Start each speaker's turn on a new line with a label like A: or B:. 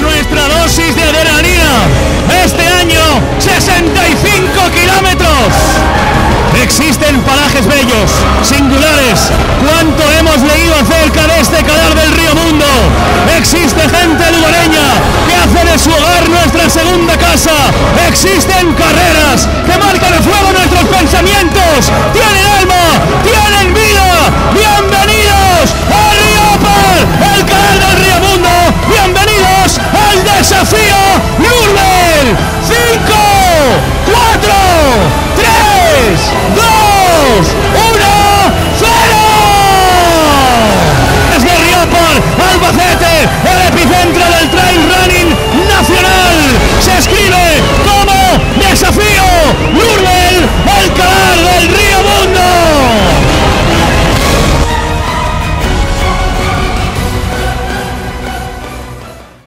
A: nuestra dosis de adrenalina. Este año, 65 kilómetros. Existen parajes bellos, singulares. ¿Cuánto hemos leído acerca de este canal del río Mundo? Existe gente lugareña que hace de su hogar nuestra segunda casa. Existen carreras que marcan a fuego nuestros pensamientos.